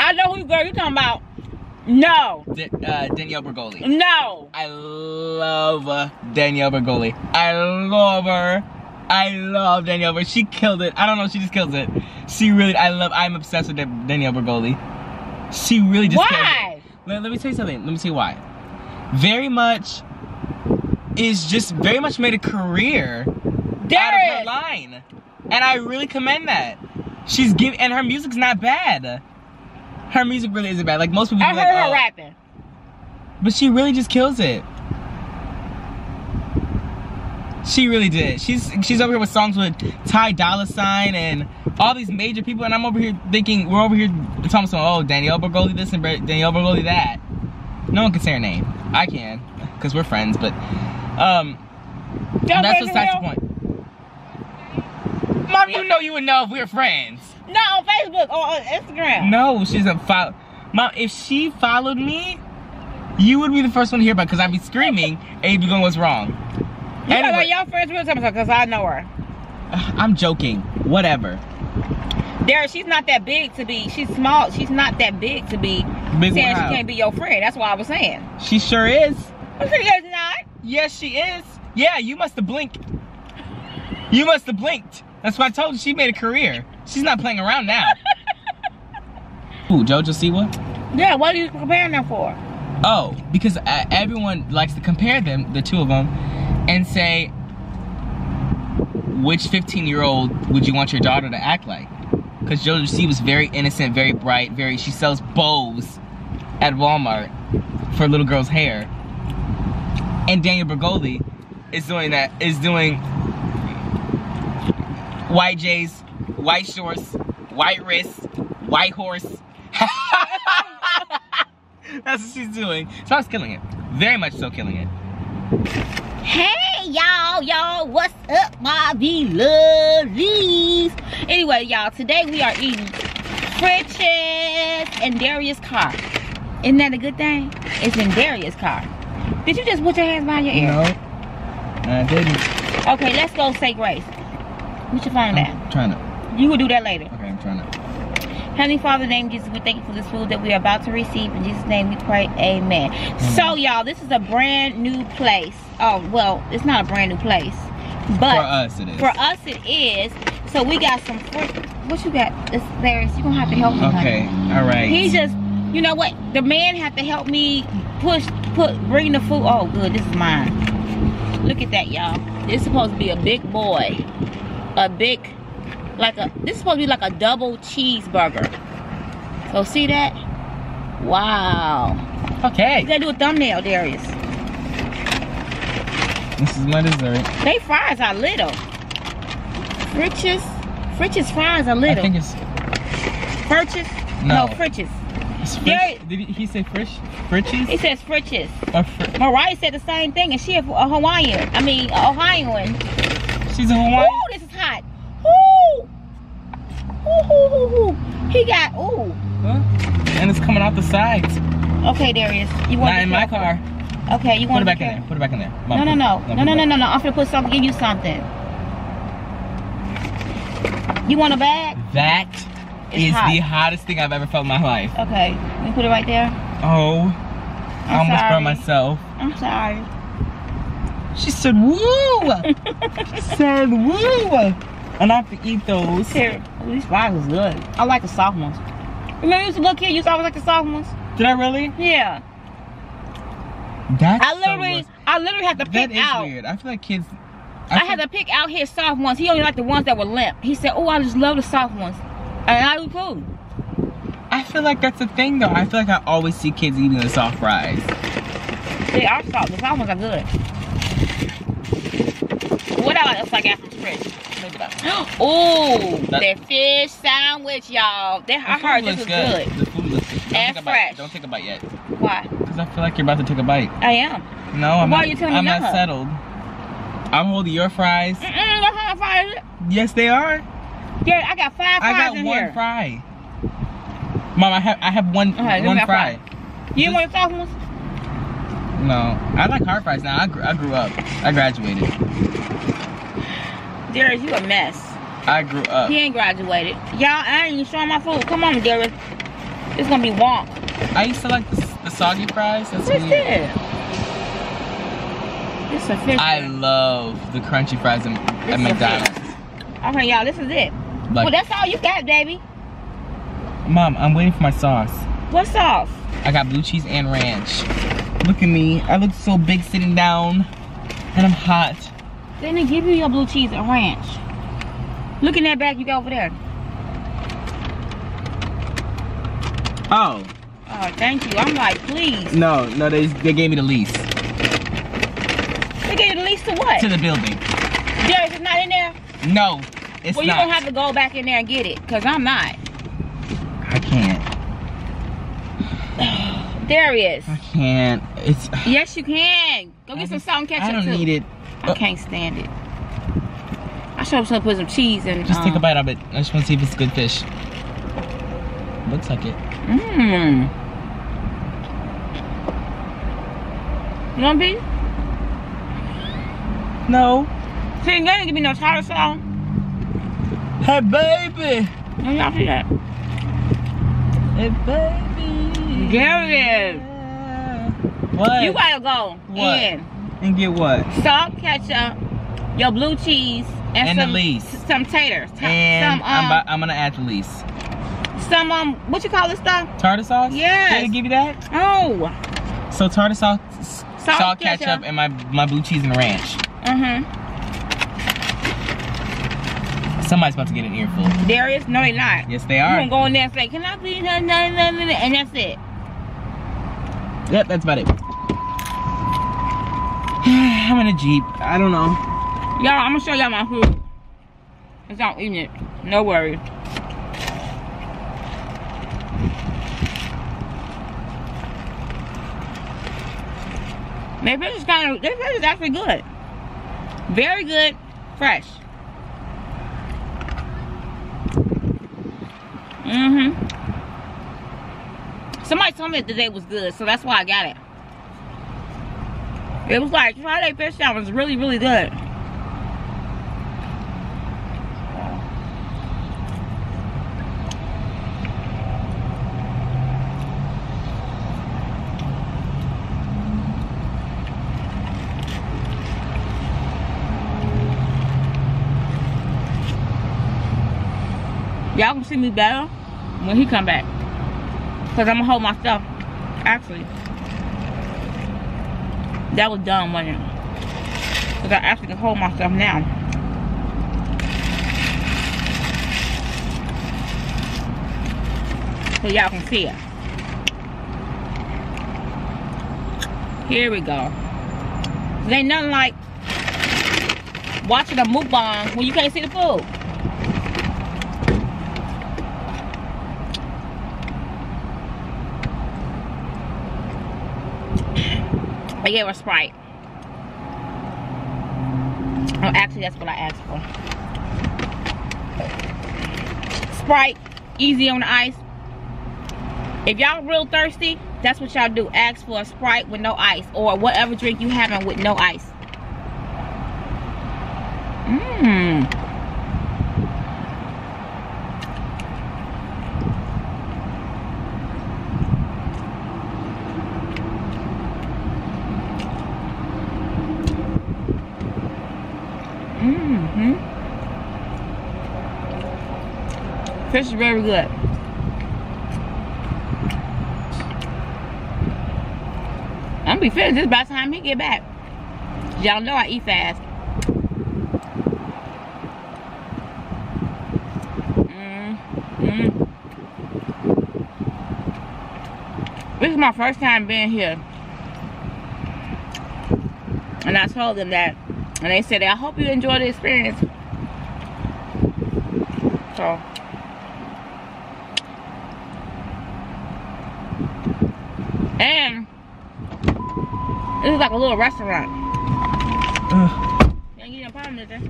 I know who girl you talking about. No. D- uh, Danielle Bregoli. No. I love uh, Danielle Bregoli. I love her. I love Danielle, but she killed it. I don't know, she just kills it. She really, I love, I'm obsessed with Danielle Bregoli. She really just Why? Let, let me tell you something. Let me tell you why. Very much is just very much made a career out of her line, and I really commend that. She's giving, and her music's not bad. Her music really isn't bad. Like most people, I heard like, her oh, rapping. but she really just kills it. She really did. She's she's over here with songs with Ty Dolla Sign and all these major people, and I'm over here thinking we're over here talking about oh Danielle Bregoli this and Danielle Bregoli that. No one can say her name. I can, cause we're friends. But um, that's besides the point. Mom, you know you would know if we were friends. No, on Facebook or on Instagram. No, she's a follow. Mom, if she followed me, you would be the first one to hear about because I'd be screaming and you'd be going, what's wrong? You know Anyway. your friends real time because I know her. I'm joking. Whatever. Derek, she's not that big to be. She's small. She's not that big to be Big saying wow. she can't be your friend. That's what I was saying. She sure is. She's not. Yes, she is. Yeah, you must have blinked. You must have blinked. That's why I told you she made a career. She's not playing around now. Ooh, Jojo Siwa? Yeah, what are you comparing them for? Oh, because uh, everyone likes to compare them, the two of them, and say, which 15 year old would you want your daughter to act like? Because Jojo C was very innocent, very bright, very, she sells bows at Walmart for little girls' hair. And Daniel Bregoli is doing that, is doing white J's, white shorts, white wrists, white horse. That's what she's doing. So I was killing it. Very much so killing it. Hey y'all, y'all, what's up, my lovelies? Anyway, y'all, today we are eating Frisch's in Darius' car. Isn't that a good thing? It's in Darius' car. Did you just put your hands behind your ear? No, I didn't. Okay, let's go say grace. What you find that? I'm trying to. You will do that later. Okay, I'm trying to. Heavenly Father, in the name of Jesus, we thank you for this food that we are about to receive. In Jesus' name we pray, amen. So, y'all, this is a brand new place. Oh, well, it's not a brand new place. But For us, it is. for us, it is. So, we got some fruit. What you got? It's Darius, you're going to have to help me. honey. Okay, all right. He just, you know what? The man had to help me push, put, bring the food. Oh, good. This is mine. Look at that, y'all. This is supposed to be a big boy. A big, like a, this is supposed to be like a double cheeseburger. So see that? Wow. Okay. You gotta do a thumbnail, Darius. This is my dessert. They fries are little. Fritches, Fritches fries are little I think it's. Fritches? No. No, Fritches. There- Did he, he say frish? Fritchies? It says Fritches. Fr- Mariah said the same thing, and she a, a Hawaiian. I mean, a Ohioan. She's a Hawaiian. this is hot. Ooh. Ooh. He got, ooh. Huh? And it's coming out the sides. Okay, Darius. You want Not in my car. Okay, you Put want it to back in there. Put it back in there. No, Mom, no, put- no. put No, no, no, no, no. I'm gonna put something, give you something. You want a bag? That It's is hot. the hottest thing I've ever felt in my life. Okay. Let me put it right there. Oh. I I'm almost sorry. burned myself. I'm sorry. She said, woo! she said, woo! And I have to eat those. Here, these fries is good. I like the soft ones. Remember you used to look kid, you used to always like the soft ones? Did I really? Yeah. That's I literally, gross. I literally had to That pick is out. weird. I feel like kids. I, feel- had to pick out his soft ones. He only liked the ones that were limp. He said, "Oh, I just love the soft ones," and I do too. I feel like that's a thing though. I feel like I always see kids eating the soft fries. They are soft. The soft ones are good. What I like, it's like after fridge. Look at that. Oh, That- the fish sandwich, y'all. They, I heard this looks was good. The food looks good. Don't And take a bite. fresh. Don't take a bite yet. Why? Because I feel like you're about to take a bite. I am. No, I'm Why not. are you telling me I'm not no? settled. I'm holding your fries. Mm-mm, that's not fries. Yes, they are. Yeah, I got five fries I got in one here. fry. Mom, I have I have one Okay, one me that fry. You want the soft ones? No, I like hard fries now. I grew, I grew up. I graduated. Darius, you a mess. I grew up. He ain't graduated. Y'all, I ain't even showing my food. Come on, Darius. It's gonna be wonk. I used to like the, the soggy fries. That's What's weird. this? This a fish. I love the crunchy fries at, at McDonald's. Okay, y'all, this is it. Like, well, that's all you got, baby. Mom, I'm waiting for my sauce. What sauce? I got blue cheese and ranch. Look at me. I look so big sitting down. And I'm hot. They didn't give you your blue cheese and ranch. Look in that bag you got over there. Oh. Oh, thank you. I'm like, please. No, no, they, they gave me the lease. They gave you the lease to what? To the building. Darius is not in there? No, it's well, you're not. gonna have to go back in there and get it, because I'm not. I can't. Darius. I can't. It's. Yes, you can. Go I get some salt and ketchup I don't too. need it. I can't stand it. I should have put some cheese in. Just take a um, bite of it. I just want to see if it's good fish. Looks like it. Mmm. You want beef? No. See, you ain't give me no tartar sauce. Hey, baby. Let y'all see that. Hey, baby. Darius. What? You gotta go What? in. And get what? Salt, ketchup, your blue cheese, and, And some lease. some taters. And some I'm, um, about, I'm gonna add the lease. some um, what you call this stuff? Tartar sauce? Did they give you that? Oh. So tartar sauce, Salt, salt, ketchup, ketchup. and my my blue cheese and ranch. Mm-hmm. Somebody's about to get an earful. Darius, no, they not. Yes, they are. You are. gonna go in there and say, "Can I please?" No, no, no, no, no," and that's it. Yep, that's about it. I'm in a Jeep. I don't know. Y'all, I'm gonna show y'all my food. It's not eating it. No worries. Their fish is kind of, their fish is actually good. Very good, fresh. Mm-hmm. Somebody told me that today was good, so that's why I got it. It was like, Friday fish that was really, really good. Y'all can see me better when he come back. Cause I'm gonna hold my stuff. Actually. That was dumb, wasn't it? Cause I actually can hold myself now. So y'all can see it. Here we go. There ain't nothing like watching a mukbang when you can't see the food. I gave her Sprite. Oh, actually, that's what I asked for. Sprite, easy on the ice. If y'all real thirsty, that's what y'all do. Ask for a Sprite with no ice or whatever drink you having with no ice. Mmm. Mm-hmm. Fish is very good. I'm gonna be finished this by the time he get back. Y'all know I eat fast. Mm, mm. This is my first time being here. And I told them that. And they said, I hope you enjoy the experience. So. And this is like a little restaurant. Ugh, You ain't get uh-huh. no problem? I don't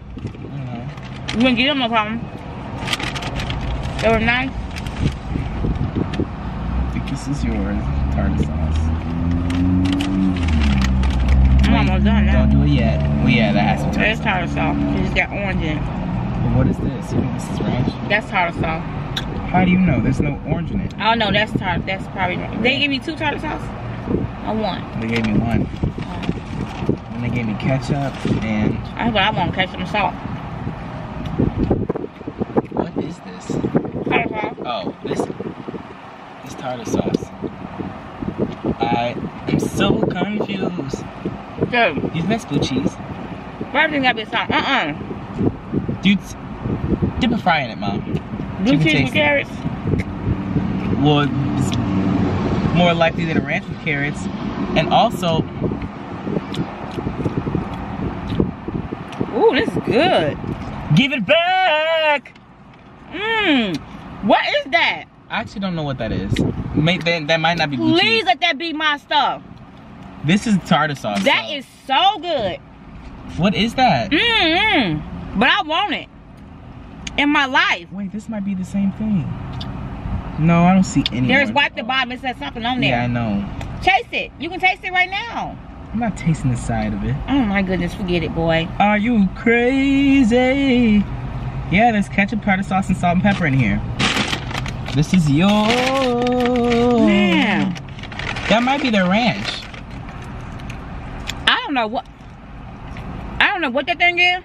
know. You ain't get them no problem. They were nice. I think this is yours. Tartar sauce. I'm almost done now. Don't do it yet. Well, yeah, that has tartar tartar sauce. It just got orange in it. But what is this? You this is ranch? That's tartar sauce. How do you know? There's no orange in it. Oh no, that's tartar. That's probably. They gave me two tartar sauce. I one. They gave me one. Oh. And they gave me ketchup and That's what I want. Ketchup and salt. what is this? Tartar. Oh, this this tartar sauce. I am so confused. Good. These blue cheese. But everything gotta be salt. Uh uh. Dude, dip a fry in it, mom. Blue cheese it. carrots. Well, more likely than a ranch carrots. And also, Ooh, this is good. give it back! Mmm. What is that? I actually don't know what that is. May, that, that might not be blue Please let that be my stuff. This is tartar sauce. That so- is so good. What is that? Mmm. But I want it in my life. Wait, this might be the same thing. No, I don't see any. There's wipe at the bottom. It says something on there. Yeah, I know. Taste it. You can taste it right now. I'm not tasting the side of it. Oh my goodness, forget it, boy. Are you crazy? Yeah, there's ketchup, tartar sauce, and salt and pepper in here. This is yours. Man, That might be their ranch. I don't know what. I don't know what that thing is,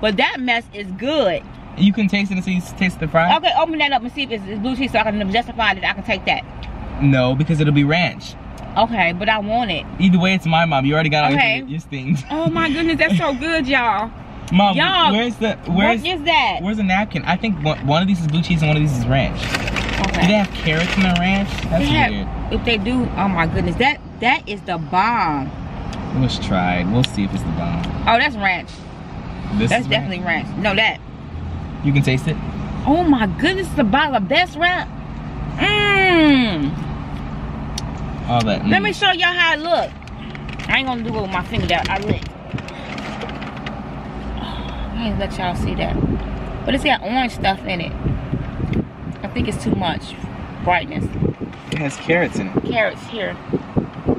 but that mess is good. You can taste it and see taste the fry? Okay, open that up and see if it's, it's blue cheese so I can justify that I can take that. No, because it'll be ranch. Okay, but I want it. Either way, it's my mom. You already got all Okay. your, your things. Oh my goodness, that's so good, y'all. Mom, Y'all, where's the where's what is that? where's the napkin? I think one, one of these is blue cheese and one of these is ranch. Do they have carrots in the ranch? That's They have- If they do, oh my goodness, that that is the bomb. Let's try it. We'll see if it's the bomb. Oh, that's ranch. This That's is definitely ranch. No, that. You can taste it. Oh my goodness, the bottle of best ranch. Mmm. All that. Let me show y'all how it look. I ain't gonna do it with my finger that I lick. I ain't let y'all see that. But it's got orange stuff in it. I think it's too much brightness. It has carrots in it. Carrots here.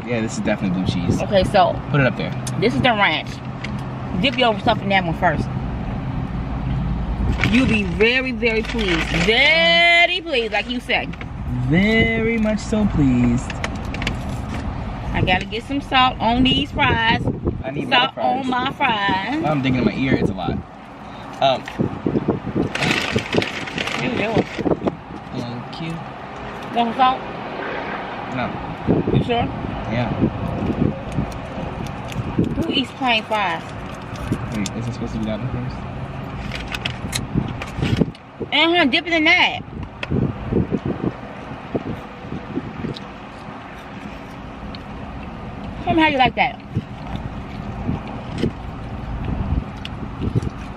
Yeah, this is definitely blue cheese. Okay, so Put it up there. this is the ranch. Dip your stuff in that one first. You'll be very, very pleased. Very pleased, like you said. Very much so pleased. I gotta get some salt on these fries. I need Salt fries. on my fries. I'm digging in my ear. It's a lot. Um, do it. thank you. Want some salt? No. You sure? Yeah. Who eats plain fries? Wait, is it supposed to be that one first? Uh-huh, dip it in that. Me how you like that.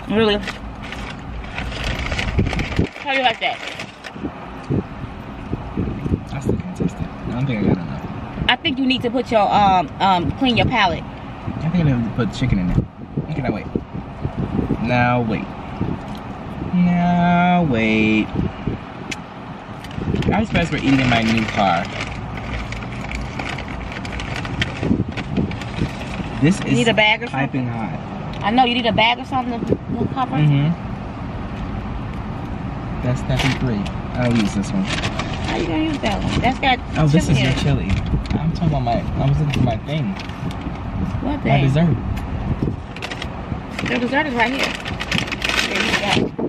Really? How you like that? I still can't taste it. I don't think I got enough. I think you need to put your um um clean your palate. I think I need to put chicken in it. Okay, now wait. Now wait. Now wait. I supposed we're eating in my new car. This You is need a bag or something? hot. I know you need a bag or something to, cover. Mm-hmm. That's step three. I'll use this one. How you gonna use that one? That's got Oh, this is your chili. I'm talking about my. I was looking for my thing. What My dessert. The dessert is right here. Here you go.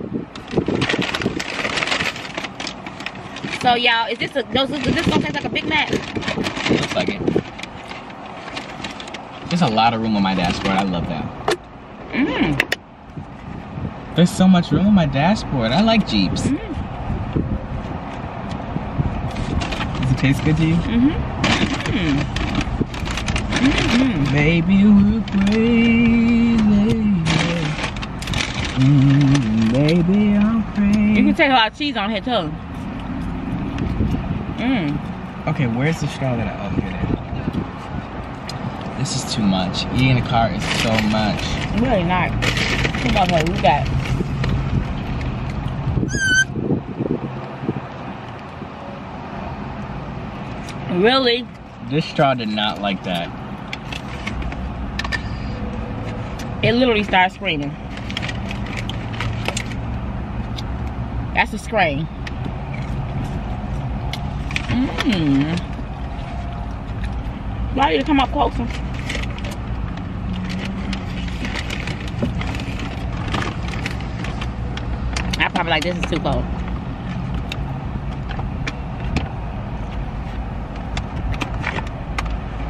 So y'all, is this a is this gonna taste like a Big Mac? Looks like it. There's a lot of room on my dashboard. I love that. Mmm. There's so much room on my dashboard. I like Jeeps. Mm. Does it taste good to you? Mm-hmm. Mm-hmm. Maybe we're crazy. Mm, maybe I'm You can take a lot of cheese on here too. Mmm. Okay, where's the straw that I? Is. This is too much. Eating in the car is so much. Really not. Honey, we got. Really? This straw did not like that. It literally started screaming. That's a scream. Mmm. Why you come up closer? Like this is too cold.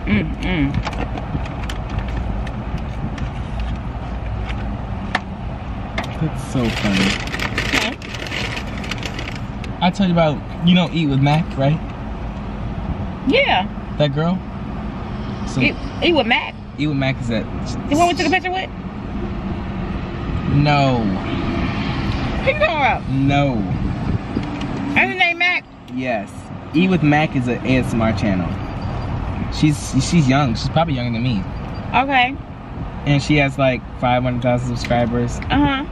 Mmm, mmm. That's so funny. Okay. I told you about you don't eat with Mac, right? Yeah. That girl. So Eat, eat with Mac. eat with Mac is that? The one we took a picture with? No, Talking about? no. That's his name Mac? Yes. Eat with Mac is an ASMR channel. She's she's young. She's probably younger than me, Okay. and she has like 500,000 subscribers. Uh-huh.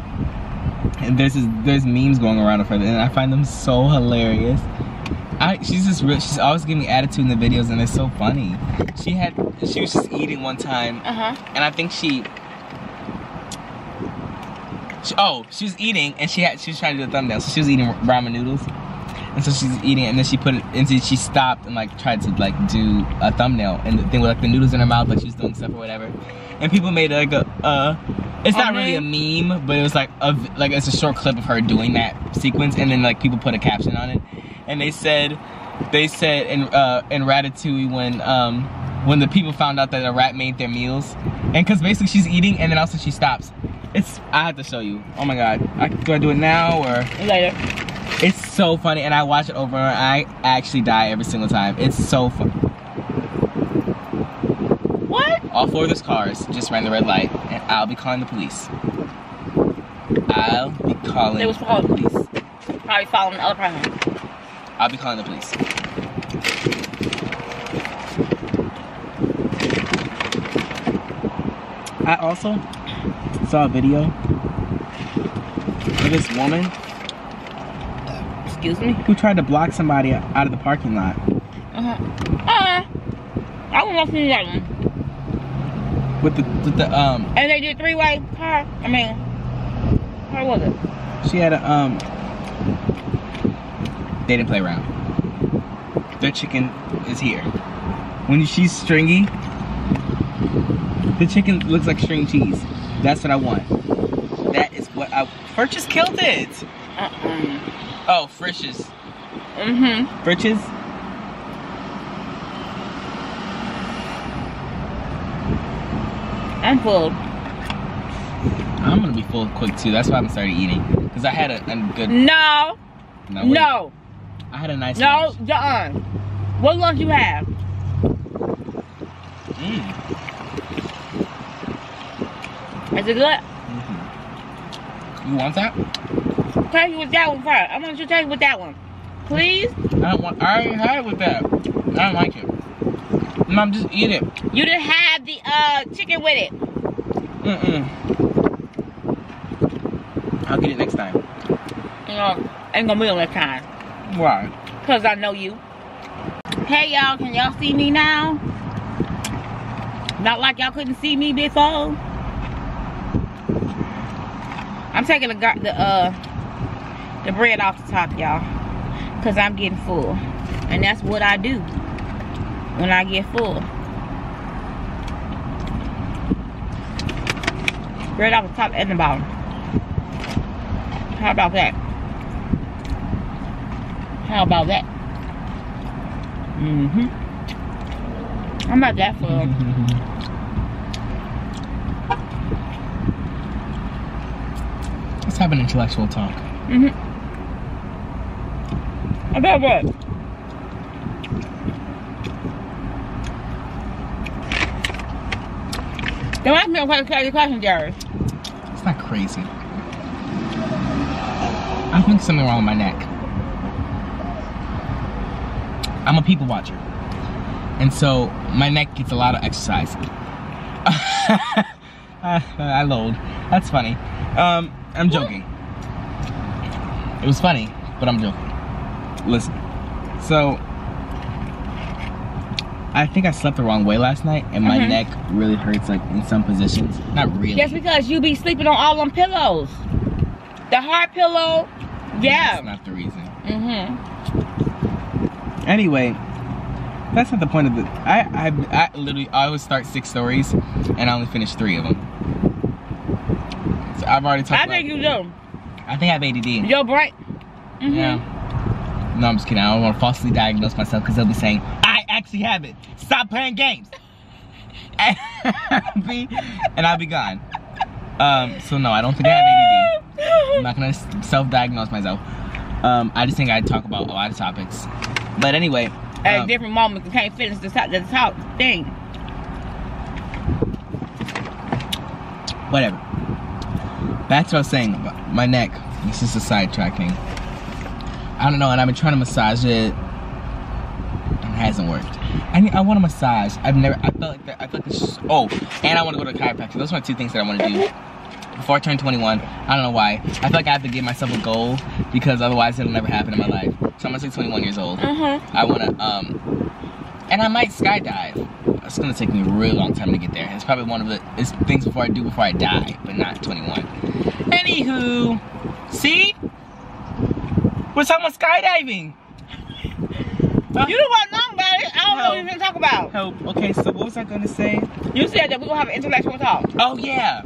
And there's there's memes going around of her, and I find them so hilarious. I she's just real. She's always giving me attitude in the videos, and it's so funny. She had she was just eating one time, Uh-huh. and I think she. She oh, she was eating, and she had she was trying to do a thumbnail, so she was eating ramen noodles, and so she's eating, it and then she put it and she stopped and like tried to like do a thumbnail, and the thing with like the noodles in her mouth, like she was doing stuff or whatever, and people made like a uh, it's not really a meme, but it was like a like it's a short clip of her doing that sequence, and then like people put a caption on it, and they said they said in uh in Ratatouille when um when the people found out that a rat made their meals, and because basically she's eating and then also she stops. It's I have to show you. Oh my god, I, do I do it now or? Later. It's so funny, and I watch it over and I actually die every single time. It's so fun. What? All four of those cars just ran the red light, and I'll be calling the police. I'll be calling They was the following- police. Probably following the other person. I'll be calling the police. I also saw a video of this woman Excuse me. who tried to block somebody out of the parking lot. Uh-huh. Uh, I want to see that one. With the, with the um, And they did three-way car. I mean, how was it? she had a um. They didn't play around. Their chicken is here. When she's stringy, the chicken looks like string cheese. That's what I want. That is what I. Frisch just killed it. Uh-uh. Oh, Frisch's. Mm-hmm. Frisch's. I'm full. I'm gonna be full quick too. That's why I'm starting eating. Cause I had a, a good. No. No. No. I had a nice. No. lunch. Uh-uh. What lunch you have? Mm. Is it good? You want that? Tell you with that one first. I want you to tell you with that one. Please? I don't want. I already had it with that. I don't like it. Mom, just eat it. You didn't have the uh chicken with it. Mm-mm. I'll get it next time. You know, ain't gonna be on that time. Why? Cause I know you. Hey y'all, can y'all see me now? Not like y'all couldn't see me before. I'm taking the the uh the bread off the top, y'all, cause I'm getting full, and that's what I do when I get full. Bread off the top and the bottom. How about that? How about that? Mm-hmm. I'm not that full. have an intellectual talk. Mm-hmm. About what? Don't ask me a crazy question, Jerry. It's not crazy. I think something wrong with my neck. I'm a people watcher. And so my neck gets a lot of exercise. I load. That's funny. Um, I'm joking. It was funny, but I'm joking. Listen. So I think I slept the wrong way last night and my Mhm. neck really hurts like in some positions. Not really. Just because you be sleeping on all them pillows. The hard pillow, That's yeah. not the reason. Mm-hmm. Anyway, that's not the point of the. I I, I literally I always start six stories, and I only finish three of them. So I've already talked I about. think you do. I think I have ADD. Your brain. Mhm. Yeah. No, I'm just kidding. I don't want to falsely diagnose myself because they'll be saying I actually have it. Stop playing games. and I'll be, and I'll be gone. Um. So no, I don't think I have ADD. I'm not gonna self-diagnose myself. Um. I just think I talk about a lot of topics. But anyway. At um, different moments, you can't finish the top, the top thing. whatever. Back to what I was saying about my neck. This is a sidetracking. I don't know, and I've been trying to massage it, and it hasn't worked. I need, I want a massage. I've never. I felt like that. I felt like this. Oh, and I want to go to a chiropractor. Those are my two things that I want to do before I turn 21. I don't know why. I feel like I have to give myself a goal because otherwise it'll never happen in my life. So I'm gonna say 21 years old. Uh-huh. I want to, um, and I might skydive. It's gonna take me a really long time to get there. It's probably one of the it's things before I do before I die, but not 21. Anywho, see, we're talking about skydiving. Uh, You don't want nothing about it. I don't know what you're gonna talk about. help. Okay, so what was I gonna say? You said that we're gonna have an intellectual talk. Oh yeah.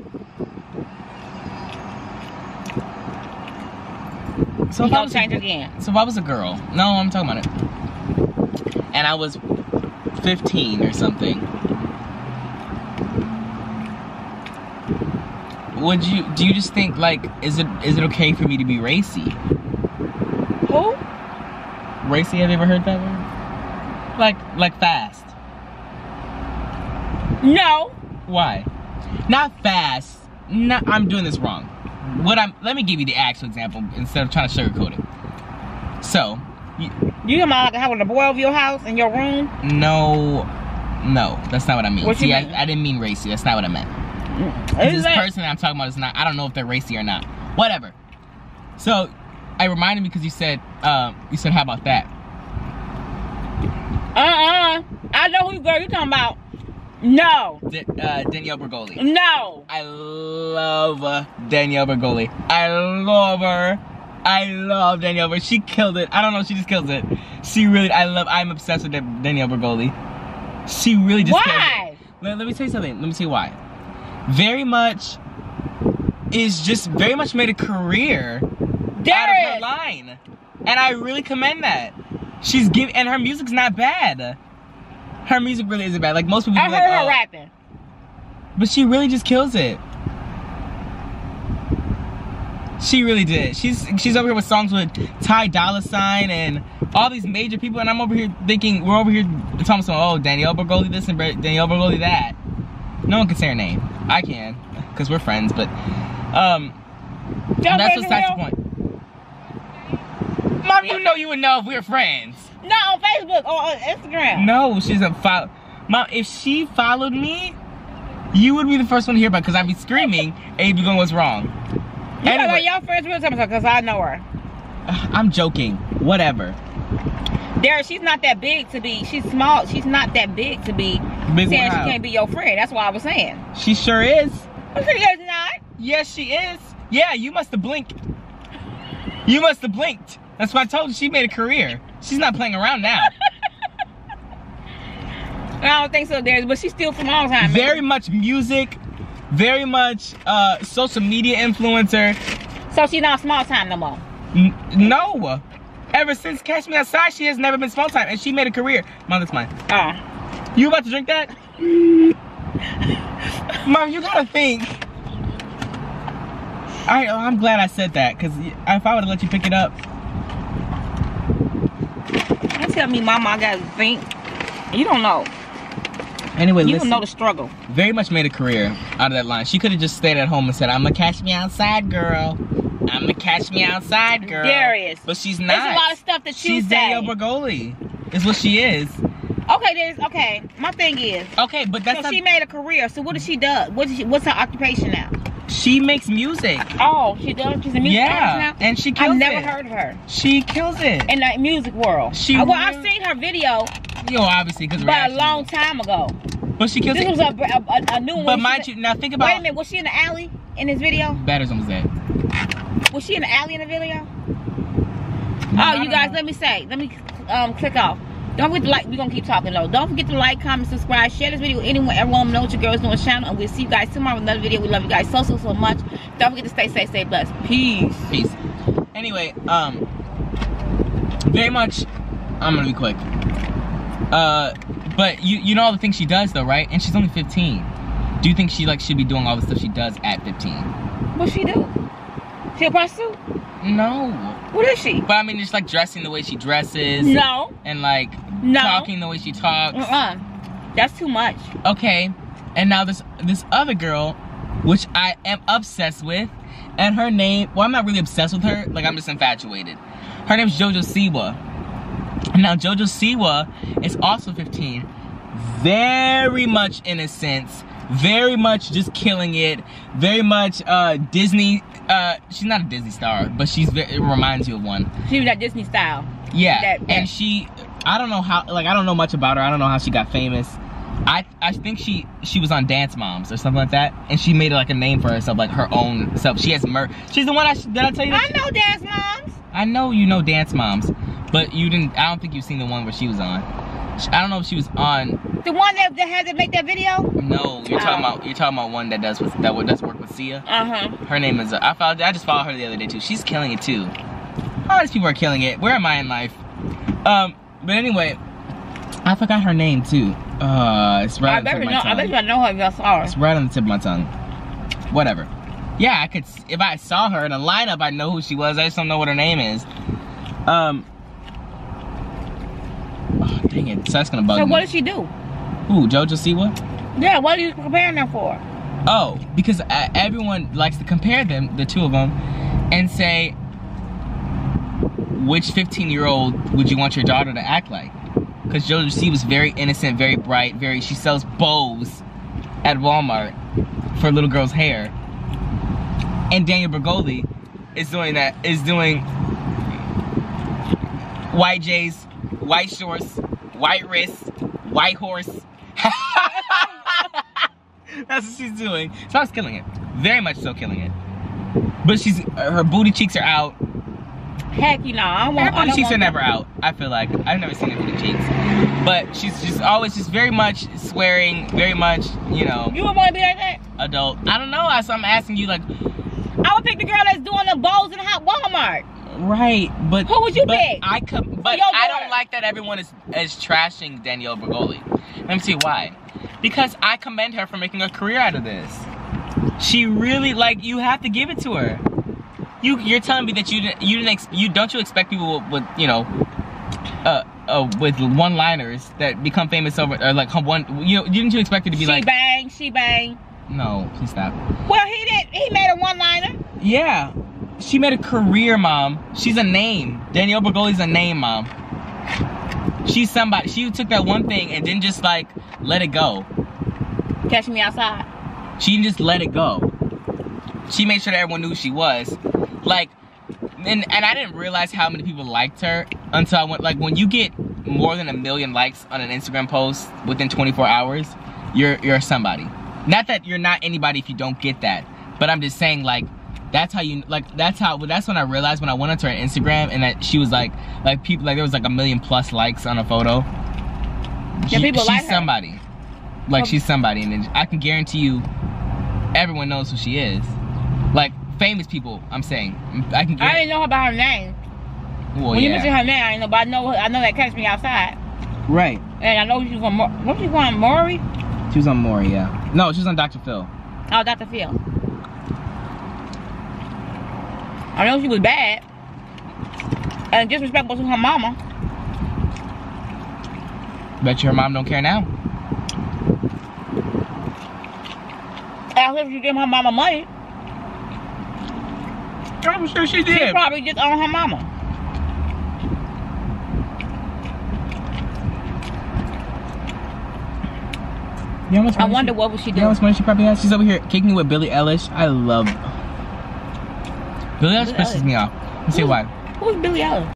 So You if I was change a, again. so if I was a girl, no, I'm talking about it, and I was 15 or something, would you? Do you just think like, is it is it okay for me to be racy? Who? Racy? Have you ever heard that word? Like like fast? No. Why? Not fast. Not, I'm doing this wrong. What I'm let me give you the actual example instead of trying to sugarcoat it. So, y- You talking about like having a boy over your house in your room? no, no, that's not what I mean. What See, mean? I, I didn't mean racy. That's not what I meant. This that- person that I'm talking about is not. I don't know if they're racy or not. Whatever. So, I reminded me because you said, uh, you said, how about that? Uh-uh. I know who girl you talking about. No. D- uh, Danielle Bregoli. No. I love uh, Danielle Bregoli. I love her. I love Danielle Bregoli. She killed it. I don't know. She just kills it. She really. I love. I'm obsessed with Danielle Bregoli. She really just. kills it. Why? Let, let me tell you something. Let me tell you why. Very much is just very much made a career out of her line, and I really commend that. She's giving, and her music's not bad. Her music really isn't bad. Like most people, I heard like, her "Oh," rapping. but she really just kills it. She really did. She's she's over here with songs with Ty Dolla Sign and all these major people, and I'm over here thinking we're over here talking about oh Danielle Bregoli this and Bre- Danielle Bregoli that. No one can say her name. I can, cause we're friends. But um, Y'all that's friends besides the him? point. Mom, you know you would know if we were friends. Not on Facebook or on Instagram. No, she's a follow. Mom, if she followed me, you would be the first one to hear about because I'd be screaming and you'd be going, what's wrong? You Anyway. Y'all friends with her because I know her. I'm joking. Whatever. Derek, she's not that big to be. She's small. She's not that big to be Big saying wow. she can't be your friend. That's what I was saying. She sure is. Saying it's not. Yes, she is. Yeah, you must have blinked. You must have blinked. That's why I told you she made a career. She's not playing around now. I don't think so, Derek. But she's still from all time. very much music, very much uh, social media influencer. So she's not small time no more. N- no. Ever since Catch Me Outside, she has never been small time, and she made a career. Mom, that's mine. Oh. You about to drink that? Mom, you gotta think. I, oh, I'm glad I said that, because if I would have let you pick it up, You tell me, Mama, I gotta think. You don't know. Anyway, You listen. don't know the struggle. very much made a career out of that line. She could have just stayed at home and said, "I'm gonna catch me outside, girl. I'm gonna catch me outside, girl." Darius. but she's not. There's a lot of stuff that you She's say. Danielle Bregoli. Is what she is. Okay, there's okay. My thing is, Okay, but that's so not, she made a career. So what does she do? What she, what's her occupation now? she makes music. Oh, she does. She's a music Yeah, artist now. and she kills it. I've never it. heard of her She kills it. in the music world. She Uh, well, I've seen her video, Yo, obviously, because but a long time ago. But she kills This it. was a, a, a, a new one. but mind you, now think about. Wait a minute, was she in the alley in this video? Batter's almost dead. Was she in the alley in the video? No, oh, you guys, know. let me say, let me um click off. Don't forget to like. We're gonna keep talking though. Don't forget to like, comment, subscribe, share this video with anyone, everyone know what your girls doing channel. And we'll see you guys tomorrow with another video. We love you guys so so so much. Don't forget to stay safe, stay blessed. Peace. Peace. Anyway, um, very much. I'm gonna be quick. Uh, but you you know all the things she does though, right? And she's only 15. Do you think she like should be doing all the stuff she does at 15? What she do? She a prostitute? No. What is she? But I mean, just like dressing the way she dresses. No. And like No. talking the way she talks. Uh-uh. That's too much. Okay. And now this this other girl, which I am obsessed with, and her name. Well, I'm not really obsessed with her. Like I'm just infatuated. Her name's JoJo Siwa. Now JoJo Siwa is also 15. Very much innocent. Very much just killing it. Very much uh Disney. Uh, she's not a Disney star, but she's very, it reminds you of one. She was that Disney style. Yeah, That- that- and she, I don't know how, like I don't know much about her. I don't know how she got famous. I I think she she was on Dance Moms or something like that, and she made like a name for herself, like her own self. She has mer. She's the one I did I tell you? I That know dance moms. I know you know Dance Moms, but you didn't. I don't think you've seen the one where she was on. I don't know if she was on. The one that, that had to make that video? No, you're talking about you're talking about one that does with that does work with Sia. Uh-huh. Her name is. Uh, I followed. I just followed her the other day too. She's killing it too. All these people are killing it. Where am I in life? Um. But anyway, I forgot her name too. Uh, it's right I on the tip of know. my I bet you tongue. I know her if I saw her. It's right on the tip of my tongue. Whatever. Yeah, I could. If I saw her in a lineup, I'd know who she was. I just don't know what her name is. Um. Oh, dang it. So that's gonna bug So me. what does she do? Who? Jojo Siwa? Yeah, what are you comparing them for? Oh, because uh, everyone likes to compare them, the two of them, and say, which 15 year old would you want your daughter to act like? Because Jojo C was very innocent, very bright, very. She sells bows at Walmart for little girls' hair. And Daniel Bregoli is doing that, is doing white J's, white shorts, white wrists, white horse. That's what she's doing. So I was killing it. Very much so killing it. But she's her booty cheeks are out. Heck, you know, I. Her I cheeks are never out. I feel like I've never seen her the cheeks. But she's just always just very much swearing, very much you know You would want to be like that? adult. I don't know. So I'm asking you like, I would pick the girl that's doing the bows in hot Walmart. right? But Who would you but pick? I could, but I don't like that everyone is is trashing Danielle Bregoli. Let me see why. Because I commend her for making a career out of this. She really like you have to give it to her. You you're telling me that you didn't you didn't ex, you don't you expect people with, with you know uh, uh with one liners that become famous over or like one you know didn't you expect it to be like she like bang, she bang. no please stop Well, he did. He made a one-liner. yeah she made a career mom she's a name Danielle Bregoli's a name mom she's somebody she took that one thing and didn't just like let it go Catch me outside. She didn't just let it go. She made sure that everyone knew who she was. Like, and and I didn't realize how many people liked her until I went. Like, when you get more than a million likes on an Instagram post within 24 hours, you're you're somebody. Not that you're not anybody if you don't get that, but I'm just saying like. That's how you like. That's how. Well, That's when I realized when I went onto her Instagram and that she was like, like people like there was like a million plus likes on a photo. Yeah, people she's like somebody. Like Well- she's somebody, and I can guarantee you, everyone knows who she is. Famous people, I'm saying. I can I didn't know about her name. Well, when you mentioned her name, I know, but I know I know that catch me outside. Right. And I know she's from Mo- what she from Maury? She was on Maury, yeah. No, she was on Dr. Phil. Oh, Dr. Phil. I know she was bad. And disrespectful to her mama. Bet you her mom don't care now. After she gave her mama money, I'm sure she did. she probably just owned her mama. You know I wonder she, what was she You know doing. she probably has? She's over here kicking it with Billie Eilish. I love. Billie Eilish Billie pisses Eilish. me off. Let's see why. Who's Billy Allen?